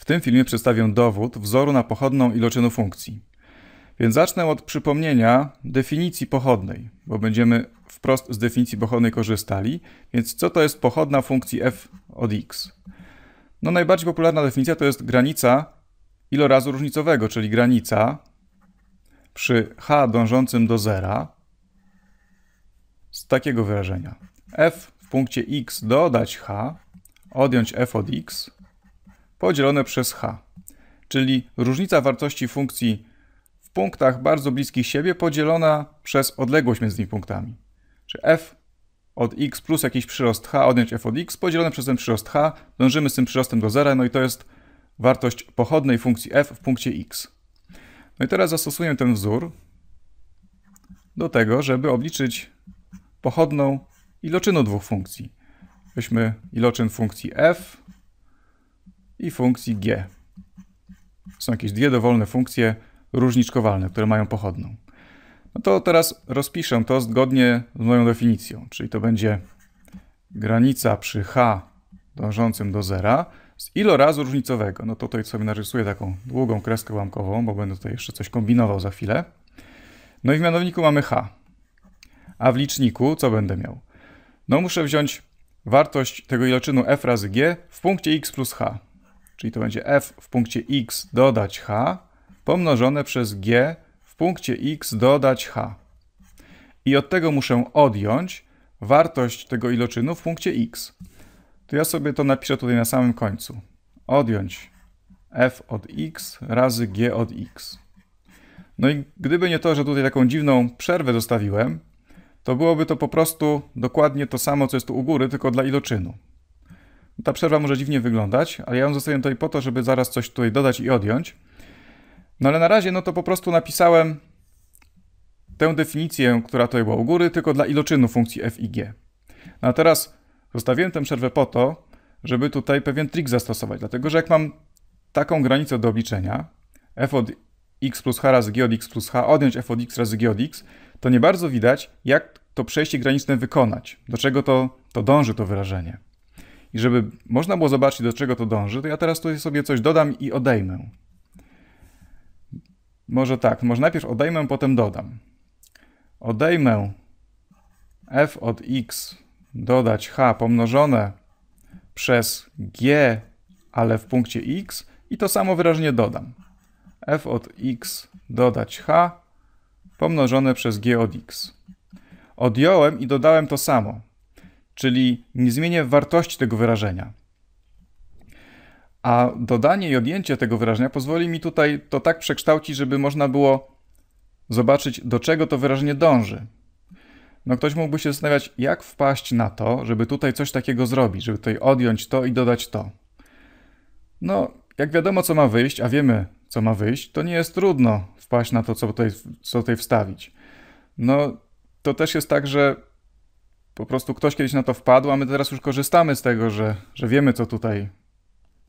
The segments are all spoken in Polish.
W tym filmie przedstawię dowód wzoru na pochodną iloczynu funkcji. Więc zacznę od przypomnienia definicji pochodnej, bo będziemy wprost z definicji pochodnej korzystali. Więc co to jest pochodna funkcji f od x? No najbardziej popularna definicja to jest granica ilorazu różnicowego, czyli granica przy h dążącym do zera z takiego wyrażenia. f w punkcie x dodać h, odjąć f od x, podzielone przez h. Czyli różnica wartości funkcji w punktach bardzo bliskich siebie podzielona przez odległość między tymi punktami. Czy f od x plus jakiś przyrost h odjąć f od x podzielone przez ten przyrost h, dążymy z tym przyrostem do zera, no i to jest wartość pochodnej funkcji f w punkcie x. No i teraz zastosuję ten wzór do tego, żeby obliczyć pochodną iloczynu dwóch funkcji. Weźmy iloczyn funkcji f i funkcji g. Są jakieś dwie dowolne funkcje różniczkowalne, które mają pochodną. No to teraz rozpiszę to zgodnie z moją definicją, czyli to będzie granica przy h dążącym do zera z ilorazu różnicowego. No to tutaj sobie narysuję taką długą kreskę łamkową, bo będę tutaj jeszcze coś kombinował za chwilę. No i w mianowniku mamy h. A w liczniku co będę miał? No muszę wziąć wartość tego iloczynu f razy g w punkcie x plus h. Czyli to będzie f w punkcie x dodać h pomnożone przez g w punkcie x dodać h. I od tego muszę odjąć wartość tego iloczynu w punkcie x. To ja sobie to napiszę tutaj na samym końcu. Odjąć f od x razy g od x. No i gdyby nie to, że tutaj taką dziwną przerwę zostawiłem, to byłoby to po prostu dokładnie to samo, co jest tu u góry, tylko dla iloczynu. Ta przerwa może dziwnie wyglądać, ale ja ją zostawiam tutaj po to, żeby zaraz coś tutaj dodać i odjąć. No ale na razie no to po prostu napisałem tę definicję, która tutaj była u góry, tylko dla iloczynu funkcji f i g. No a teraz zostawiłem tę przerwę po to, żeby tutaj pewien trik zastosować, dlatego że jak mam taką granicę do obliczenia, f od x plus h razy g od x plus h, odjąć f od x razy g od x, to nie bardzo widać, jak to przejście graniczne wykonać, do czego to, to dąży to wyrażenie. I żeby można było zobaczyć, do czego to dąży, to ja teraz tutaj sobie coś dodam i odejmę. Może tak, może najpierw odejmę, potem dodam. Odejmę f od x dodać h pomnożone przez g, ale w punkcie x i to samo wyrażenie dodam. f od x dodać h pomnożone przez g od x. Odjąłem i dodałem to samo, czyli nie zmienię wartości tego wyrażenia. A dodanie i odjęcie tego wyrażenia pozwoli mi tutaj to tak przekształcić, żeby można było zobaczyć, do czego to wyrażenie dąży. No ktoś mógłby się zastanawiać, jak wpaść na to, żeby tutaj coś takiego zrobić, żeby tutaj odjąć to i dodać to. No, jak wiadomo, co ma wyjść, a wiemy, co ma wyjść, to nie jest trudno wpaść na to, co tutaj, co tutaj wstawić. No, to też jest tak, że po prostu ktoś kiedyś na to wpadł, a my teraz już korzystamy z tego, że, że wiemy, co tutaj,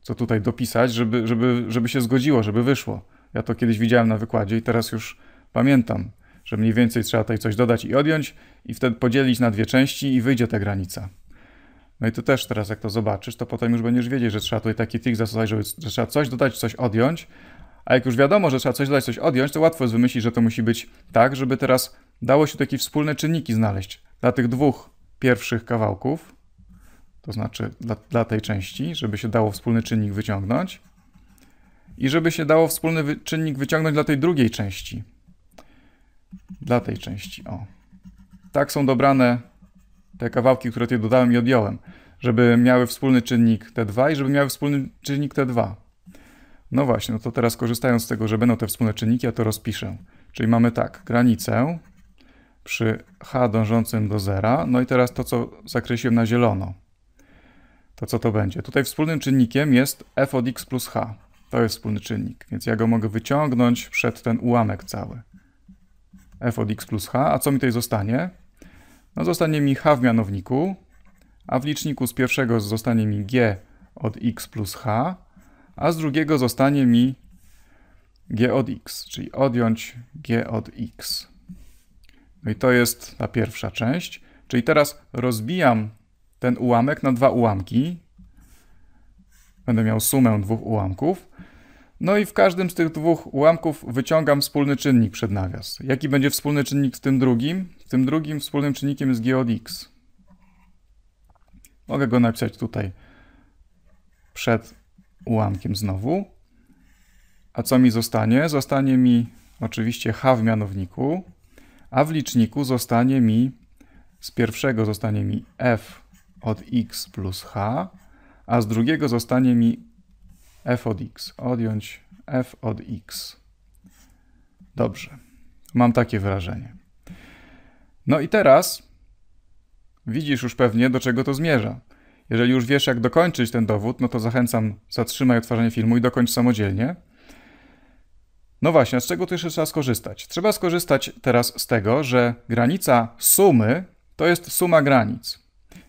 co tutaj dopisać, żeby, żeby, żeby się zgodziło, żeby wyszło. Ja to kiedyś widziałem na wykładzie i teraz już pamiętam, że mniej więcej trzeba tutaj coś dodać i odjąć i wtedy podzielić na dwie części i wyjdzie ta granica. No i ty też teraz jak to zobaczysz, to potem już będziesz wiedzieć, że trzeba tutaj taki trik zastosować, żeby, że trzeba coś dodać, coś odjąć, a jak już wiadomo, że trzeba coś dodać, coś odjąć, to łatwo jest wymyślić, że to musi być tak, żeby teraz dało się takie wspólne czynniki znaleźć dla tych dwóch pierwszych kawałków, to znaczy dla, dla tej części, żeby się dało wspólny czynnik wyciągnąć i żeby się dało wspólny wy czynnik wyciągnąć dla tej drugiej części. Dla tej części, o. Tak są dobrane te kawałki, które tutaj dodałem i odjąłem, żeby miały wspólny czynnik T2 i żeby miały wspólny czynnik T2. No właśnie, no to teraz korzystając z tego, że będą te wspólne czynniki, ja to rozpiszę. Czyli mamy tak, granicę przy h dążącym do zera. No i teraz to, co zakreśliłem na zielono. To co to będzie? Tutaj wspólnym czynnikiem jest f od x plus h. To jest wspólny czynnik, więc ja go mogę wyciągnąć przed ten ułamek cały. f od x plus h. A co mi tutaj zostanie? No zostanie mi h w mianowniku, a w liczniku z pierwszego zostanie mi g od x plus h, a z drugiego zostanie mi g od x, czyli odjąć g od x. No i to jest ta pierwsza część. Czyli teraz rozbijam ten ułamek na dwa ułamki. będę miał sumę dwóch ułamków. No i w każdym z tych dwóch ułamków wyciągam wspólny czynnik przed nawias. Jaki będzie wspólny czynnik w tym drugim? W tym drugim wspólnym czynnikiem jest g od x. Mogę go napisać tutaj przed ułamkiem znowu. A co mi zostanie? Zostanie mi oczywiście h w mianowniku, a w liczniku zostanie mi, z pierwszego zostanie mi f od x plus h, a z drugiego zostanie mi f od x. Odjąć f od x. Dobrze. Mam takie wrażenie. No i teraz widzisz już pewnie, do czego to zmierza. Jeżeli już wiesz, jak dokończyć ten dowód, no to zachęcam, zatrzymaj odtwarzanie filmu i dokończ samodzielnie. No właśnie, z czego tu jeszcze trzeba skorzystać? Trzeba skorzystać teraz z tego, że granica sumy to jest suma granic.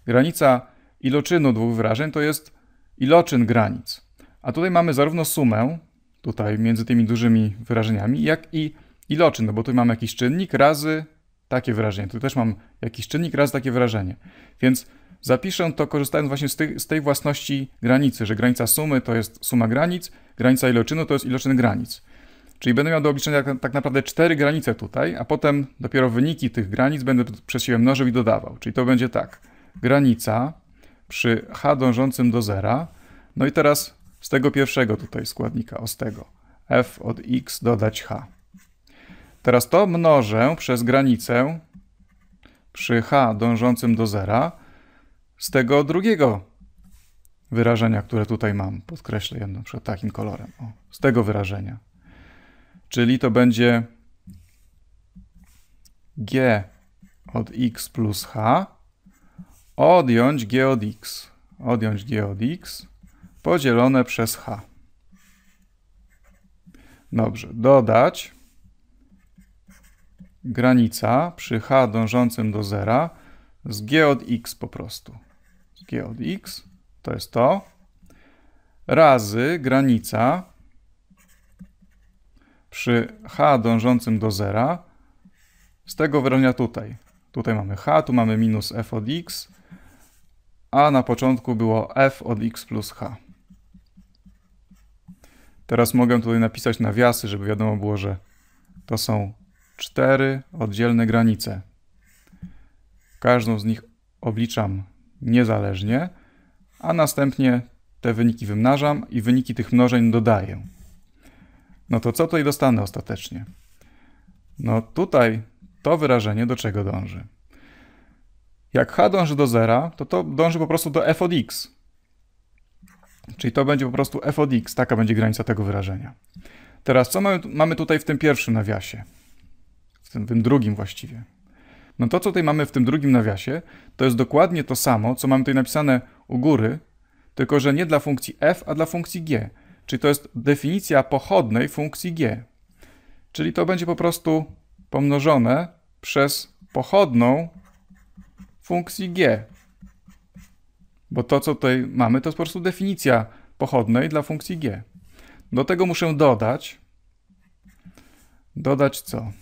Granica iloczynu dwóch wyrażeń to jest iloczyn granic. A tutaj mamy zarówno sumę, tutaj między tymi dużymi wyrażeniami, jak i iloczyn, no bo tu mamy jakiś czynnik razy takie wyrażenie. Tu też mam jakiś czynnik razy takie wyrażenie. Więc zapiszę to korzystając właśnie z z tej własności granicy, że granica sumy to jest suma granic, granica iloczynu to jest iloczyn granic. Czyli będę miał do obliczenia tak, tak naprawdę cztery granice tutaj, a potem dopiero wyniki tych granic będę przez siebie mnożył i dodawał. Czyli to będzie tak. Granica przy h dążącym do zera. No i teraz z tego pierwszego tutaj składnika, o z tego. f od x dodać h. Teraz to mnożę przez granicę przy h dążącym do zera z tego drugiego wyrażenia, które tutaj mam. Podkreślę jedno przed takim kolorem. O, z tego wyrażenia czyli to będzie g od x plus h odjąć g od x, odjąć g od x podzielone przez h. Dobrze, dodać granica przy h dążącym do zera z g od x po prostu. Z g od x to jest to razy granica przy h dążącym do zera z tego wyrażenia tutaj. Tutaj mamy h, tu mamy minus f od x, a na początku było f od x plus h. Teraz mogę tutaj napisać nawiasy, żeby wiadomo było, że to są cztery oddzielne granice. Każdą z nich obliczam niezależnie, a następnie te wyniki wymnażam i wyniki tych mnożeń dodaję. No to co tutaj dostanę ostatecznie? No tutaj to wyrażenie do czego dąży? Jak h dąży do zera, to to dąży po prostu do f od x. Czyli to będzie po prostu f od x, taka będzie granica tego wyrażenia. Teraz co mamy, mamy tutaj w tym pierwszym nawiasie? W tym, w tym drugim właściwie. No to, co tutaj mamy w tym drugim nawiasie, to jest dokładnie to samo, co mamy tutaj napisane u góry, tylko że nie dla funkcji f, a dla funkcji g. Czyli to jest definicja pochodnej funkcji g. Czyli to będzie po prostu pomnożone przez pochodną funkcji g. Bo to, co tutaj mamy, to jest po prostu definicja pochodnej dla funkcji g. Do tego muszę dodać. Dodać co?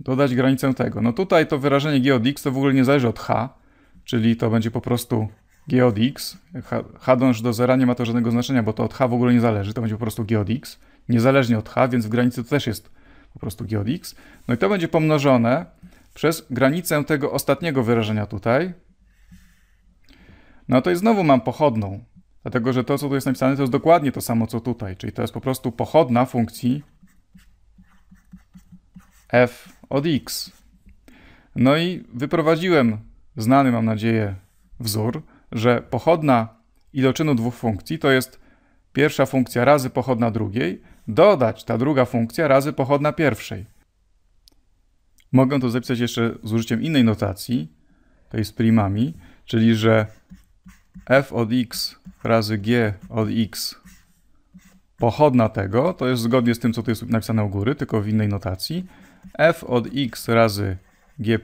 Dodać granicę tego. No tutaj to wyrażenie g od x to w ogóle nie zależy od h, czyli to będzie po prostu g od x, h, h do zera, nie ma to żadnego znaczenia, bo to od h w ogóle nie zależy, to będzie po prostu g od x, niezależnie od h, więc w granicy to też jest po prostu g od x. No i to będzie pomnożone przez granicę tego ostatniego wyrażenia tutaj. No to i znowu mam pochodną, dlatego że to, co tu jest napisane, to jest dokładnie to samo, co tutaj, czyli to jest po prostu pochodna funkcji f od x. No i wyprowadziłem znany, mam nadzieję, wzór, że pochodna iloczynu dwóch funkcji to jest pierwsza funkcja razy pochodna drugiej, dodać ta druga funkcja razy pochodna pierwszej. Mogę to zapisać jeszcze z użyciem innej notacji, tej z primami, czyli że f od x razy g od x pochodna tego, to jest zgodnie z tym, co tu jest napisane u góry, tylko w innej notacji, f od x razy g'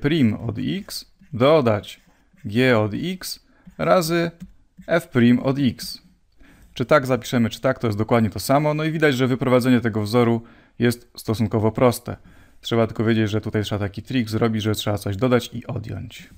od x dodać g od x razy f' od x. Czy tak zapiszemy, czy tak, to jest dokładnie to samo. No i widać, że wyprowadzenie tego wzoru jest stosunkowo proste. Trzeba tylko wiedzieć, że tutaj trzeba taki trik zrobić, że trzeba coś dodać i odjąć.